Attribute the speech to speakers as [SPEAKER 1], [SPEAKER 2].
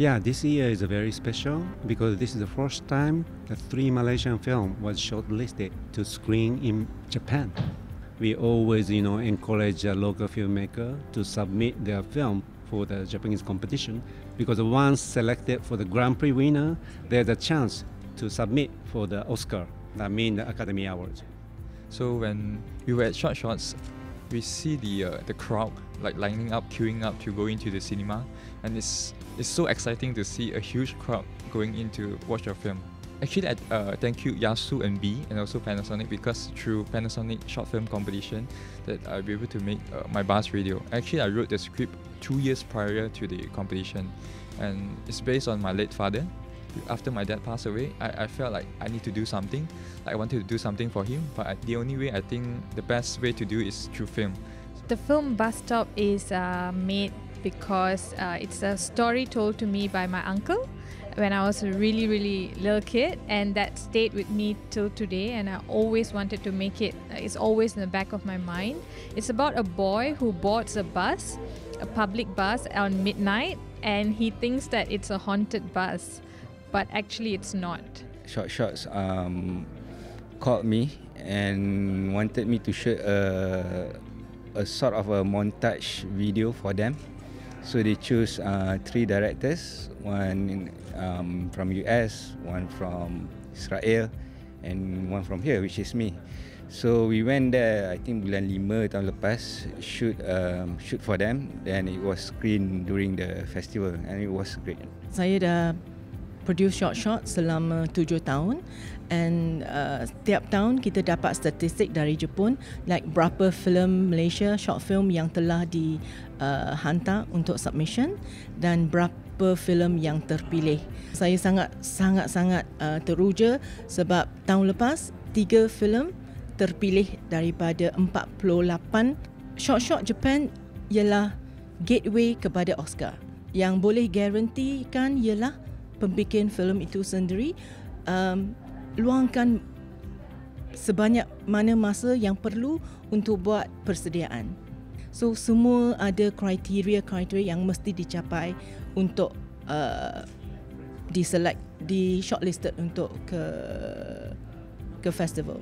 [SPEAKER 1] Yeah, this year is very special because this is the first time the three Malaysian film was shortlisted to screen in Japan. We always, you know, encourage a local filmmaker to submit their film for the Japanese competition because once selected for the Grand Prix winner, there's a chance to submit for the Oscar, that means the Academy Awards.
[SPEAKER 2] So when we were at Short Shorts, we see the uh, the crowd like lining up, queuing up to go into the cinema, and it's it's so exciting to see a huge crowd going in to watch your film. Actually, uh, thank you Yasu and Bea and also Panasonic because through Panasonic short film competition that I'll be able to make uh, my Ba's Radio. Actually, I wrote the script two years prior to the competition, and it's based on my late father. After my dad passed away, I, I felt like I need to do something. I wanted to do something for him, but I, the only way I think the best way to do is through film.
[SPEAKER 3] The film Bus Stop is uh, made because uh, it's a story told to me by my uncle when I was a really, really little kid, and that stayed with me till today. And I always wanted to make it, it's always in the back of my mind. It's about a boy who boards a bus, a public bus, on midnight, and he thinks that it's a haunted bus, but actually it's not.
[SPEAKER 4] Short Shorts um, called me and wanted me to shoot a, a sort of a montage video for them. So they choose uh, three directors, one um, from US, one from Israel, and one from here, which is me. So we went there, I think bulan 5 tahun lepas, shoot um, shoot for them. Then it was screened during the festival and it was great.
[SPEAKER 5] Saya dah produce short shot selama tujuh tahun and uh, setiap tahun kita dapat statistik dari Jepun like berapa filem Malaysia short film yang telah dihantar uh, untuk submission dan berapa filem yang terpilih. Saya sangat sangat sangat uh, teruja sebab tahun lepas tiga filem terpilih daripada 48 short-short Japan ialah gateway kepada Oscar. Yang boleh garantikan ialah pembikin filem itu sendiri um, luangkan sebanyak mana masa yang perlu untuk buat persediaan. So semua ada kriteria-kriteria yang mesti dicapai untuk uh, diselect, di shortlisted untuk ke ke festival.